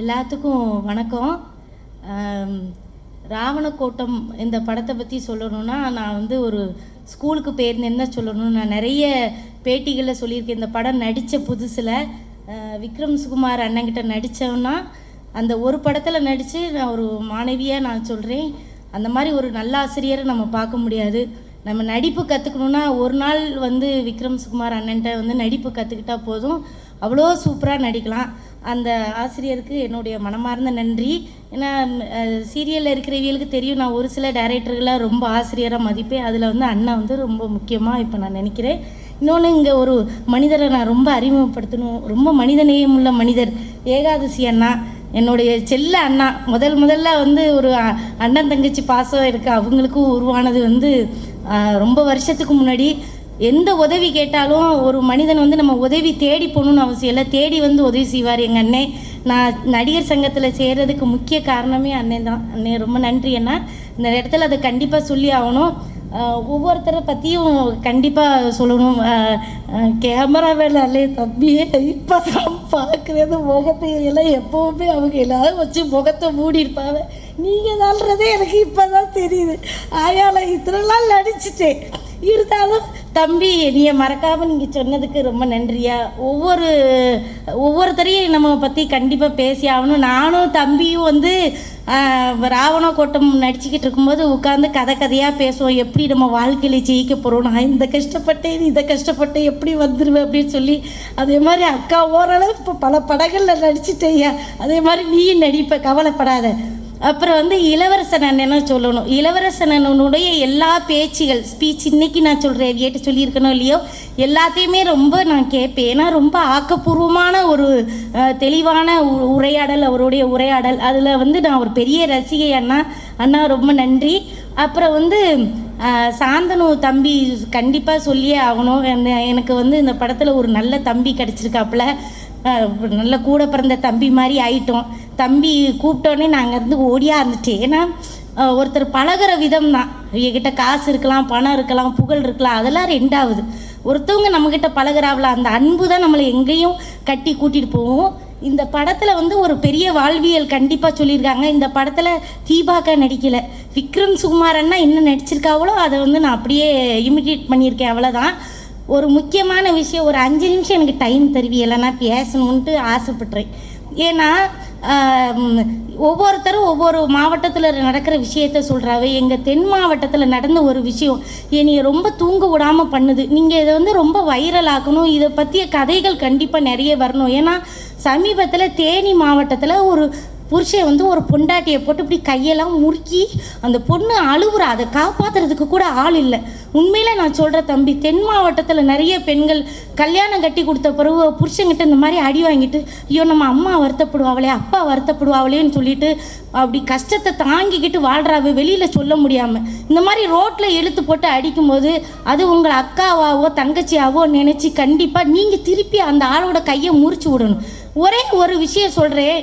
எல்லாத்துக்கும் வணக்கம். ராவணக்கோட்டம் இந்த படத்தை பற்றி சொல்லணும்னா நான் வந்து ஒரு ஸ்கூலுக்கு போயிருந்தேன்னு தான் சொல்லணும். நான் நிறைய பேட்டிகளில் சொல்லியிருக்கேன். இந்த படம் நடித்த புதுசில் விக்ரம் சுகுமார் அண்ணங்கிட்ட நடித்தோன்னா அந்த ஒரு படத்தில் நடித்து நான் ஒரு மாணவியாக நான் சொல்கிறேன் அந்த மாதிரி ஒரு நல்ல ஆசிரியரை நம்ம பார்க்க முடியாது. நம்ம நடிப்பு கற்றுக்கணுன்னா ஒரு நாள் வந்து விக்ரம் சுகுமார் அண்ணன்ட்ட வந்து நடிப்பு கற்றுக்கிட்டா போதும். அவ்வளோ சூப்பராக நடிக்கலாம். அந்த ஆசிரியருக்கு என்னுடைய மனமார்ந்த நன்றி. ஏன்னா சீரியலில் இருக்கிறவங்களுக்கு தெரியும் நான் ஒரு சில டைரக்டர்களை ரொம்ப ஆசிரியராக மதிப்பேன். அதில் வந்து அண்ணா வந்து ரொம்ப முக்கியமாக இப்போ நான் நினைக்கிறேன். இன்னொன்று இங்கே ஒரு மனிதரை நான் ரொம்ப அறிமுகப்படுத்தணும். ரொம்ப மனிதநேயம் உள்ள மனிதர் ஏகாதசி அண்ணா. என்னுடைய செல்ல அண்ணா. முதல் முதல்ல வந்து ஒரு அண்ணன் தங்கச்சி பாசம் இருக்கு அவங்களுக்கும் உருவானது வந்து ரொம்ப வருஷத்துக்கு முன்னாடி எந்த உதவி கேட்டாலும் ஒரு மனிதன் வந்து நம்ம உதவி தேடி போகணும்னு அவசியம் இல்லை. தேடி வந்து உதவி செய்வார். எங்கள் அண்ணே நான் நடிகர் சங்கத்தில் சேர்றதுக்கு முக்கிய காரணமே அண்ணன் தான். அண்ணே ரொம்ப நன்றி அண்ணா. இந்த இடத்துல அதை கண்டிப்பாக சொல்லி ஆகணும். ஒவ்வொருத்தரை பற்றியும் கண்டிப்பாக சொல்லணும். கேமரா வேலை தம்பியே இப்போ தான் பார்க்குறது முகத்தை எல்லாம் எப்போவுமே அவங்க எல்லாரும் வச்சு முகத்தை மூடி இருப்பாங்க. நீங்கள் தான்றதே எனக்கு இப்போ தான் தெரியுது. ஆயால இத்தனை நாள் நடிச்சிட்டேன். இருந்தாலும் தம்பி நீ மறக்காமல் நீங்கள் சொன்னதுக்கு ரொம்ப நன்றியா? ஒவ்வொரு ஒவ்வொருத்தரையும் நம்ம பற்றி கண்டிப்பாக பேசி ஆகணும். நானும் தம்பியும் வந்து ராவண கோட்டம் நடிச்சுக்கிட்டு இருக்கும்போது உட்காந்து கதை கதையாக பேசுவோம். எப்படி நம்ம வாழ்க்கையில் ஜெயிக்க போகிறோம் நான் இந்த கஷ்டப்பட்டேன் இதை கஷ்டப்பட்டேன் எப்படி வந்துடுவேன் அப்படின்னு சொல்லி அதே மாதிரி அக்கா ஓரளவு இப்போ பல படங்களில் நடிச்சிட்டேயா அதே மாதிரி நீயும் நடிப்ப கவலைப்படாத. அப்புறம் வந்து இளவரசன் அண்ணனை சொல்லணும்? இளவரசன் அண்ணனுடைய எல்லா பேச்சுகள் ஸ்பீச் இன்னைக்கு நான் சொல்கிறேன் கேட்டு சொல்லியிருக்கணும் இல்லையோ எல்லாத்தையுமே ரொம்ப நான் கேட்பேன். ஏன்னா ரொம்ப ஆக்கப்பூர்வமான ஒரு தெளிவான உரையாடல் அவருடைய உரையாடல். அதில் வந்து நான் ஒரு பெரிய ரசிகை அண்ணா அண்ணா ரொம்ப நன்றி. அப்புறம் வந்து சாந்தனு தம்பி கண்டிப்பாக சொல்லியே ஆகணும். எனக்கு வந்து இந்த படத்தில் ஒரு நல்ல தம்பி கிடச்சிருக்காப்புல. நல்ல கூட பிறந்த தம்பி மாதிரி ஆயிட்டோம். தம்பி கூப்பிட்டோன்னே நாங்கள் இருந்து ஓடியா இருந்துச்சு ஏன்னா ஒருத்தர் பழகுற விதம் தான். எங்கிட்ட காசு இருக்கலாம் பணம் இருக்கலாம் புகழ் இருக்கலாம் அதெல்லாம் ரெண்டாவது. ஒருத்தவங்க நம்மக்கிட்ட பழகிறாவில் அந்த அன்பு தான் நம்மளை எங்கேயும் கட்டி கூட்டிகிட்டு போவோம் இந்த படத்தில் வந்து ஒரு பெரிய வாழ்வியல் கண்டிப்பாக சொல்லியிருக்காங்க. இந்த படத்தில் தீபாக்கா நடிக்கலை. விக்ரம் சுகுமார் அண்ணா என்ன நடிச்சிருக்காவளோ அதை வந்து நான் அப்படியே இமிடியேட் பண்ணியிருக்கேன் அவ்வளோதான் ஒரு முக்கியமான விஷயம் ஒரு அஞ்சு நிமிஷம் எனக்கு டைம் தருவியலை நான் பேசணுன்ட்டு ஆசைப்பட்றேன். ஏன்னா ஒவ்வொருத்தரும் ஒவ்வொரு மாவட்டத்தில் நடக்கிற விஷயத்த சொல்கிறாவே எங்கள் தென் மாவட்டத்தில் நடந்த ஒரு விஷயம் என்னைய ரொம்ப தூங்க விடாமல் பண்ணுது. நீங்கள் இதை வந்து ரொம்ப வைரல் ஆக்கணும். இதை பற்றிய கதைகள் கண்டிப்பாக நிறைய வரணும். ஏன்னா சமீபத்தில் தேனி மாவட்டத்தில் ஒரு புருஷன் வந்து ஒரு பொண்டாட்டியை போட்டு இப்படி கையெல்லாம் முறுக்கி அந்த பொண்ணு அழுகுறா அதை காப்பாத்துறதுக்கு கூட ஆள் இல்லை. உண்மையில் நான் சொல்கிற தம்பி தென் மாவட்டத்தில் நிறைய பெண்கள் கல்யாணம் கட்டி கொடுத்த பிறகு புருஷங்கிட்ட இந்த மாதிரி அடி வாங்கிட்டு ஐயோ நம்ம அம்மா வருத்தப்படுவாங்களே அப்பா வருத்தப்படுவாங்களேன்னு சொல்லிட்டு அப்படி கஷ்டத்தை தாங்கிக்கிட்டு வாழ்கிறாவு வெளியில் சொல்ல முடியாமல் இந்த மாதிரி ரோட்டில் இழுத்து போட்டு அடிக்கும்போது அது உங்கள் அக்காவாவோ தங்கச்சியாவோ நினச்சி கண்டிப்பாக நீங்கள் திருப்பி அந்த ஆளோட கையை முறிச்சு விடணும். ஒரே ஒரு விஷயம் சொல்கிறேன்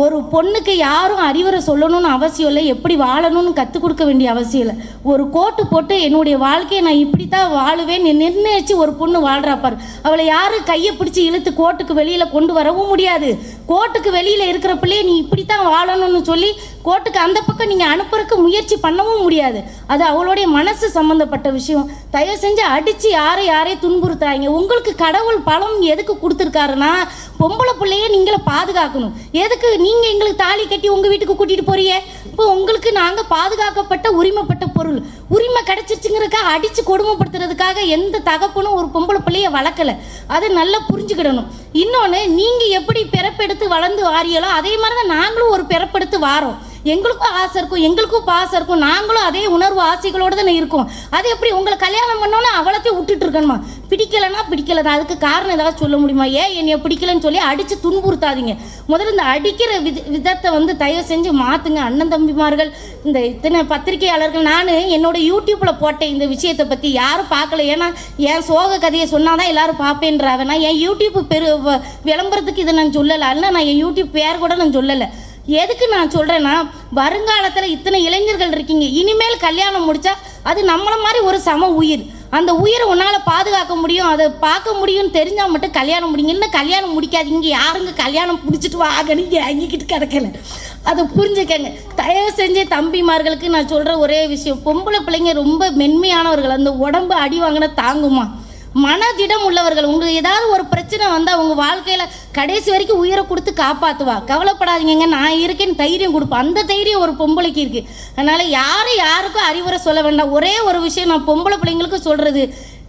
ஒரு பொண்ணுக்கு யாரும் அறிவுரை சொல்லணும்னு அவசியம் இல்லை. எப்படி வாழணும்னு கற்றுக் கொடுக்க வேண்டிய அவசியம் இல்லை. ஒரு கோட்டு போட்டு என்னுடைய வாழ்க்கையை நான் இப்படி தான் வாழுவேன் நிர்ணயிச்சு ஒரு பொண்ணு வாழ்கிறாப்பார் அவளை யாரும் கையை பிடிச்சி இழுத்து கோட்டுக்கு வெளியில் கொண்டு வரவும் முடியாது. கோட்டுக்கு வெளியில் இருக்கிற நீ இப்படி தான் வாழணும்னு சொல்லி கோட்டுக்கு அந்த பக்கம் நீங்கள் அனுப்புறதுக்கு முயற்சி பண்ணவும் முடியாது. அது அவளுடைய மனசு சம்மந்தப்பட்ட விஷயம். தயவு செஞ்சு அடித்து யாரை யாரையும் துன்புறுத்துறாங்க உங்களுக்கு கடவுள் பலம் எதுக்கு கொடுத்துருக்காருன்னா பொம்பளை பிள்ளைய நீங்களை பாதுகாக்கணும். எதுக்கு நீங்கள் எங்களுக்கு தாலி கட்டி உங்கள் வீட்டுக்கு கூட்டிகிட்டு போறீங்க? இப்போ உங்களுக்கு நாங்கள் பாதுகாக்கப்பட்ட உரிமைப்பட்ட பொருள். உரிமை கிடைச்சிருச்சுங்கிறதுக்காக அடித்து கொடுமைப்படுத்துறதுக்காக எந்த தகப்பனும் ஒரு பொம்பளை பிள்ளைய வளர்க்கல. அதை நல்லா புரிஞ்சுக்கிடணும். இன்னொன்று நீங்கள் எப்படி பிறப்பெடுத்து வளர்ந்து வாரியலோ அதே மாதிரி தான் நாங்களும் ஒரு பிறப்பெடுத்து வாரோம். எங்களுக்கும் ஆசை இருக்கும் எங்களுக்கும் பாசம் இருக்கும். நாங்களும் அதே உணர்வு ஆசைகளோடு தானே இருக்கோம். அது எப்படி உங்களை கல்யாணம் பண்ணோன்னே அவளத்தையும் விட்டுட்டு இருக்கணுமா? பிடிக்கலைன்னா பிடிக்கல. தான் அதுக்கு காரணம் ஏதாவது சொல்ல முடியுமா? ஏன் என்னையை பிடிக்கலன்னு சொல்லி அடித்து துன்புறுத்தாதீங்க. முதல்ல இந்த அடிக்கிற வித விதத்தை வந்து தயவு செஞ்சு மாற்றுங்க அண்ணன் தம்பிமார்கள். இந்த இத்தனை பத்திரிகையாளர்கள் நான் என்னோட யூடியூப்பில் போட்டேன் இந்த விஷயத்தை பற்றி யாரும் பார்க்கல. ஏன்னா என் சோக கதையை சொன்னாதான் எல்லாரும் பார்ப்பேன்றாங்க. நான் என் யூடியூப் பெரு வ- விளம்பரத்துக்கு இதை நான் சொல்லலை. அல்ல நான் என் யூடியூப் பேர் கூட நான் சொல்லலை. எதுக்கு நான் சொல்கிறேன்னா வருங்காலத்தில் இத்தனை இளைஞர்கள் இருக்கீங்க. இனிமேல் கல்யாணம் முடித்தா அது நம்மளை மாதிரி ஒரு சம உயிர். அந்த உயிரை உன்னால் பாதுகாக்க முடியும் அதை பார்க்க முடியும்னு தெரிஞ்சால் மட்டும் கல்யாணம் முடிங்க. இல்லை கல்யாணம் முடிக்காது. இங்கே யாருங்க கல்யாணம் பிடிச்சிட்டு வாங்கன்னு இங்கே அங்கிக்கிட்டு கிடக்கல. அதை புரிஞ்சுக்கங்க. தயவு செஞ்சு தம்பிமார்களுக்கு நான் சொல்கிற ஒரே விஷயம். பொம்பளை பிள்ளைங்க ரொம்ப மென்மையானவர்கள். அந்த உடம்பு அடி வாங்கினா தாங்குமா? மனதிடம் உள்ளவர்கள் உங்களுக்கு ஏதாவது ஒரு பிரச்சனை வந்தால் உங்கள் வாழ்க்கையில் கடைசி வரைக்கும் உயிரை கொடுத்து காப்பாற்றுவா கவலைப்படாதீங்க நான் இருக்கேன்னு தைரியம் கொடுப்பேன் அந்த தைரியம் ஒரு பொம்பளைக்கு இருக்குது அதனால் யாரும் யாருக்கும் அறிவுரை சொல்ல வேண்டாம். ஒரே ஒரு விஷயம் நான் பொம்பளை பிள்ளைங்களுக்கு சொல்கிறது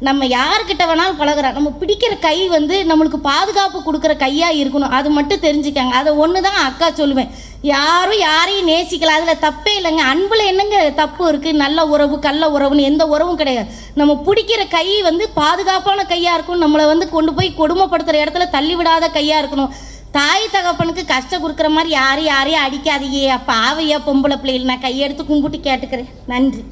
நம்ம யார்கிட்ட வேணாலும் பழகிறோம் நம்ம பிடிக்கிற கை வந்து நம்மளுக்கு பாதுகாப்பு கொடுக்குற கையாக இருக்கணும். அது மட்டும் தெரிஞ்சுக்காங்க. அதை ஒன்று தான் அக்கா சொல்லுவேன். யாரும் யாரையும் நேசிக்கல. அதில் தப்பே இல்லைங்க. அன்பில் என்னங்க தப்பு இருக்குது நல்ல உறவு கள்ள உறவுன்னு எந்த உறவும் கிடையாது. நம்ம பிடிக்கிற கை வந்து பாதுகாப்பான கையாக இருக்கும் நம்மளை வந்து கொண்டு போய் கொடுமைப்படுத்துகிற இடத்துல தள்ளி விடாத கையாக இருக்கணும். தாய் தகப்பனுக்கு கஷ்டம் கொடுக்குற மாதிரி யாரையும் யாரையும் அடிக்காதையே அப்போ ஆவையா பொம்பளை பிள்ளைகள் நான் கையெடுத்து கும்பிட்டு கேட்டுக்கிறேன். நன்றி.